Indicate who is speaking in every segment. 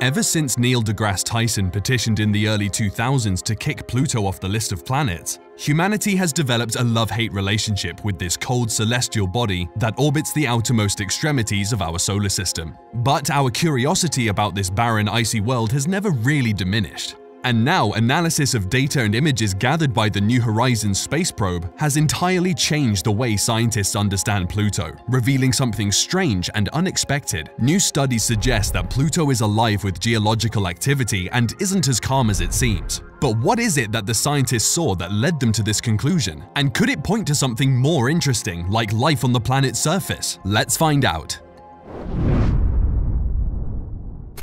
Speaker 1: Ever since Neil deGrasse Tyson petitioned in the early 2000s to kick Pluto off the list of planets, humanity has developed a love-hate relationship with this cold celestial body that orbits the outermost extremities of our solar system. But our curiosity about this barren, icy world has never really diminished. And now, analysis of data and images gathered by the New Horizons space probe has entirely changed the way scientists understand Pluto, revealing something strange and unexpected. New studies suggest that Pluto is alive with geological activity and isn't as calm as it seems. But what is it that the scientists saw that led them to this conclusion? And could it point to something more interesting, like life on the planet's surface? Let's find out.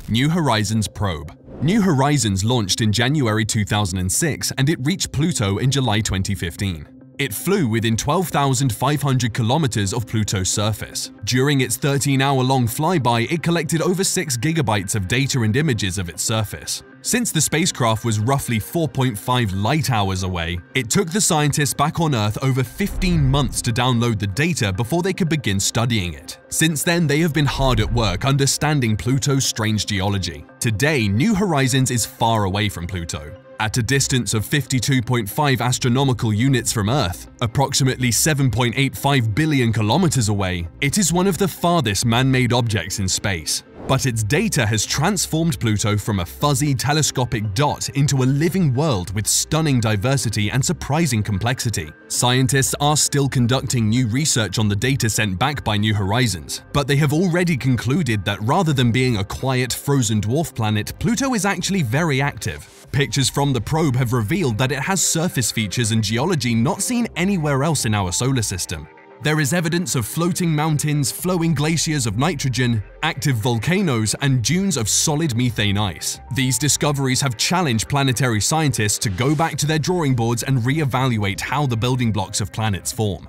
Speaker 1: New Horizons probe New Horizons launched in January 2006 and it reached Pluto in July 2015. It flew within 12,500 kilometers of Pluto's surface. During its 13-hour-long flyby, it collected over 6 gigabytes of data and images of its surface. Since the spacecraft was roughly 4.5 light hours away, it took the scientists back on Earth over 15 months to download the data before they could begin studying it. Since then, they have been hard at work understanding Pluto's strange geology. Today, New Horizons is far away from Pluto. At a distance of 52.5 astronomical units from Earth, approximately 7.85 billion kilometers away, it is one of the farthest man-made objects in space. But its data has transformed Pluto from a fuzzy telescopic dot into a living world with stunning diversity and surprising complexity. Scientists are still conducting new research on the data sent back by New Horizons, but they have already concluded that rather than being a quiet, frozen dwarf planet, Pluto is actually very active. Pictures from the probe have revealed that it has surface features and geology not seen anywhere else in our solar system. There is evidence of floating mountains, flowing glaciers of nitrogen, active volcanoes, and dunes of solid methane ice. These discoveries have challenged planetary scientists to go back to their drawing boards and re-evaluate how the building blocks of planets form.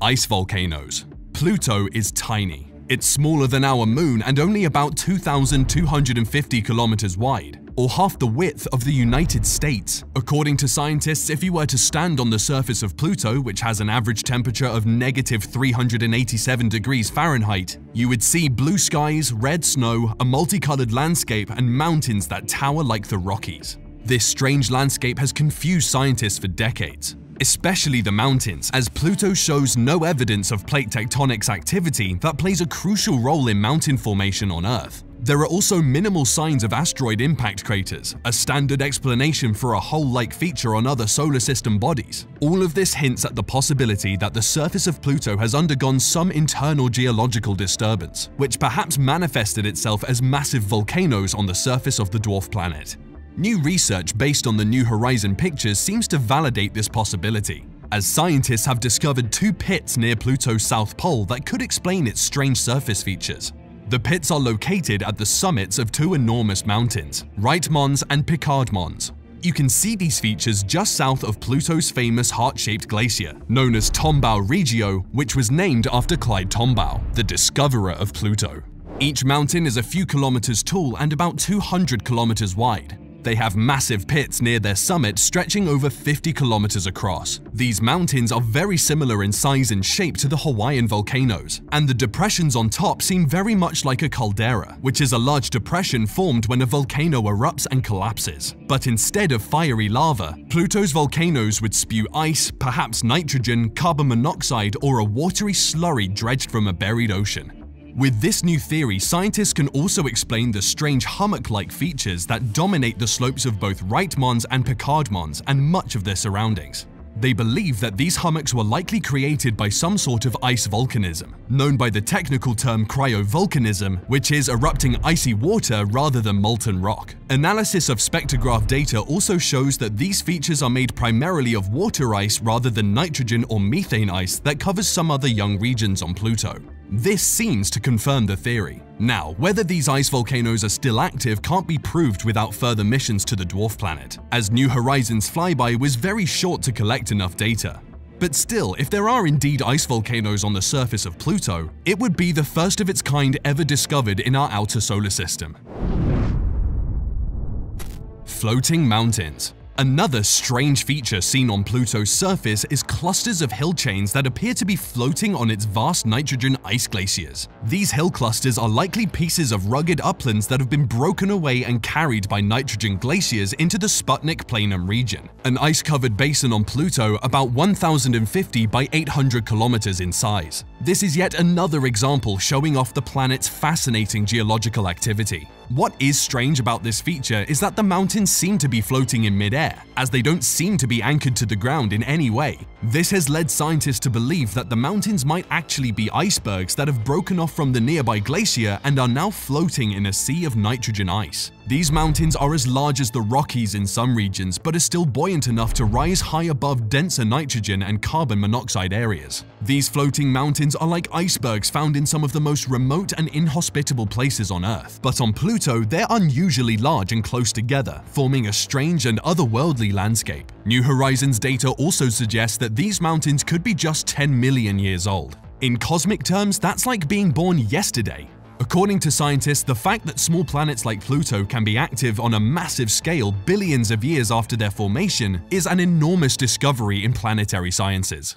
Speaker 1: Ice volcanoes. Pluto is tiny. It's smaller than our moon and only about 2,250 kilometers wide or half the width of the United States. According to scientists, if you were to stand on the surface of Pluto, which has an average temperature of negative 387 degrees Fahrenheit, you would see blue skies, red snow, a multicolored landscape, and mountains that tower like the Rockies. This strange landscape has confused scientists for decades especially the mountains, as Pluto shows no evidence of plate tectonics activity that plays a crucial role in mountain formation on Earth. There are also minimal signs of asteroid impact craters, a standard explanation for a hole-like feature on other solar system bodies. All of this hints at the possibility that the surface of Pluto has undergone some internal geological disturbance, which perhaps manifested itself as massive volcanoes on the surface of the dwarf planet. New research based on the New Horizon pictures seems to validate this possibility, as scientists have discovered two pits near Pluto's south pole that could explain its strange surface features. The pits are located at the summits of two enormous mountains, Wright Mons and Picard Mons. You can see these features just south of Pluto's famous heart-shaped glacier, known as Tombaugh Regio, which was named after Clyde Tombaugh, the discoverer of Pluto. Each mountain is a few kilometers tall and about 200 kilometers wide. They have massive pits near their summit stretching over 50 kilometers across. These mountains are very similar in size and shape to the Hawaiian volcanoes, and the depressions on top seem very much like a caldera, which is a large depression formed when a volcano erupts and collapses. But instead of fiery lava, Pluto's volcanoes would spew ice, perhaps nitrogen, carbon monoxide, or a watery slurry dredged from a buried ocean. With this new theory, scientists can also explain the strange hummock-like features that dominate the slopes of both Wright Mons and Picard Mons and much of their surroundings. They believe that these hummocks were likely created by some sort of ice volcanism, known by the technical term cryovolcanism, which is erupting icy water rather than molten rock. Analysis of spectrograph data also shows that these features are made primarily of water ice rather than nitrogen or methane ice that covers some other young regions on Pluto. This seems to confirm the theory. Now, whether these ice volcanoes are still active can't be proved without further missions to the dwarf planet, as New Horizons flyby was very short to collect enough data. But still, if there are indeed ice volcanoes on the surface of Pluto, it would be the first of its kind ever discovered in our outer solar system. Floating mountains Another strange feature seen on Pluto's surface is clusters of hill chains that appear to be floating on its vast nitrogen ice glaciers. These hill clusters are likely pieces of rugged uplands that have been broken away and carried by nitrogen glaciers into the Sputnik Planum region, an ice-covered basin on Pluto about 1050 by 800 kilometers in size. This is yet another example showing off the planet's fascinating geological activity. What is strange about this feature is that the mountains seem to be floating in midair, as they don't seem to be anchored to the ground in any way. This has led scientists to believe that the mountains might actually be icebergs that have broken off from the nearby glacier and are now floating in a sea of nitrogen ice. These mountains are as large as the Rockies in some regions, but are still buoyant enough to rise high above denser nitrogen and carbon monoxide areas. These floating mountains are like icebergs found in some of the most remote and inhospitable places on Earth, but on Pluto they're unusually large and close together, forming a strange and otherworldly landscape. New Horizons data also suggests that these mountains could be just 10 million years old. In cosmic terms, that's like being born yesterday, According to scientists, the fact that small planets like Pluto can be active on a massive scale billions of years after their formation is an enormous discovery in planetary sciences.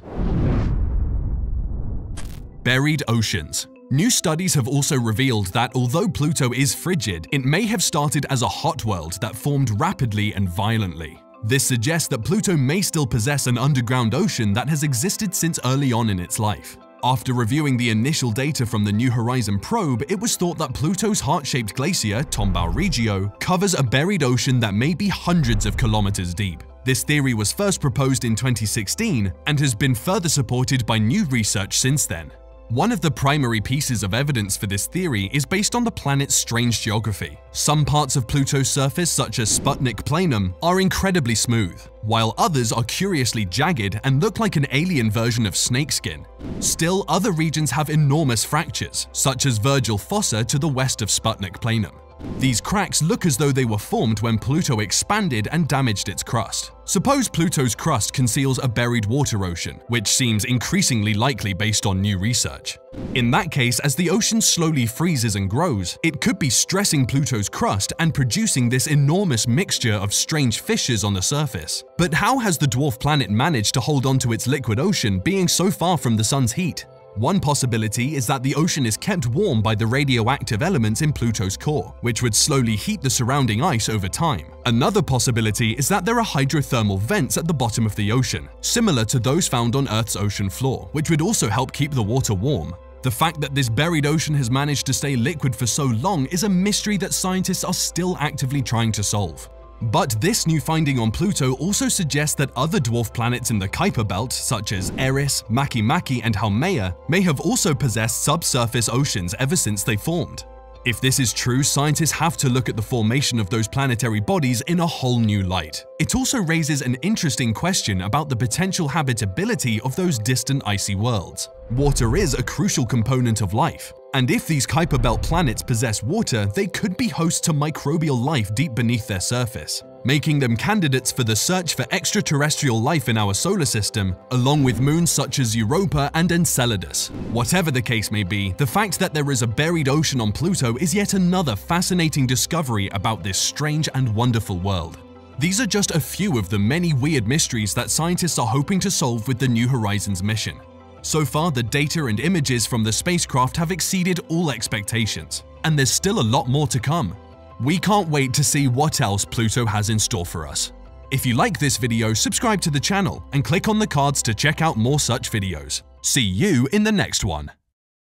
Speaker 1: Buried oceans. New studies have also revealed that although Pluto is frigid, it may have started as a hot world that formed rapidly and violently. This suggests that Pluto may still possess an underground ocean that has existed since early on in its life. After reviewing the initial data from the New Horizon probe, it was thought that Pluto's heart-shaped glacier, Tombaugh Regio, covers a buried ocean that may be hundreds of kilometers deep. This theory was first proposed in 2016 and has been further supported by new research since then. One of the primary pieces of evidence for this theory is based on the planet's strange geography. Some parts of Pluto's surface, such as Sputnik Planum, are incredibly smooth, while others are curiously jagged and look like an alien version of snakeskin. Still, other regions have enormous fractures, such as Virgil Fossa to the west of Sputnik Planum. These cracks look as though they were formed when Pluto expanded and damaged its crust. Suppose Pluto's crust conceals a buried water ocean, which seems increasingly likely based on new research. In that case, as the ocean slowly freezes and grows, it could be stressing Pluto's crust and producing this enormous mixture of strange fissures on the surface. But how has the dwarf planet managed to hold onto its liquid ocean being so far from the sun's heat? One possibility is that the ocean is kept warm by the radioactive elements in Pluto's core, which would slowly heat the surrounding ice over time. Another possibility is that there are hydrothermal vents at the bottom of the ocean, similar to those found on Earth's ocean floor, which would also help keep the water warm. The fact that this buried ocean has managed to stay liquid for so long is a mystery that scientists are still actively trying to solve. But this new finding on Pluto also suggests that other dwarf planets in the Kuiper belt, such as Eris, Makemake, and Haumea, may have also possessed subsurface oceans ever since they formed. If this is true, scientists have to look at the formation of those planetary bodies in a whole new light. It also raises an interesting question about the potential habitability of those distant icy worlds. Water is a crucial component of life, and if these Kuiper Belt planets possess water, they could be hosts to microbial life deep beneath their surface, making them candidates for the search for extraterrestrial life in our solar system, along with moons such as Europa and Enceladus. Whatever the case may be, the fact that there is a buried ocean on Pluto is yet another fascinating discovery about this strange and wonderful world. These are just a few of the many weird mysteries that scientists are hoping to solve with the New Horizons mission. So far, the data and images from the spacecraft have exceeded all expectations, and there's still a lot more to come. We can't wait to see what else Pluto has in store for us. If you like this video, subscribe to the channel and click on the cards to check out more such videos. See you in the next one.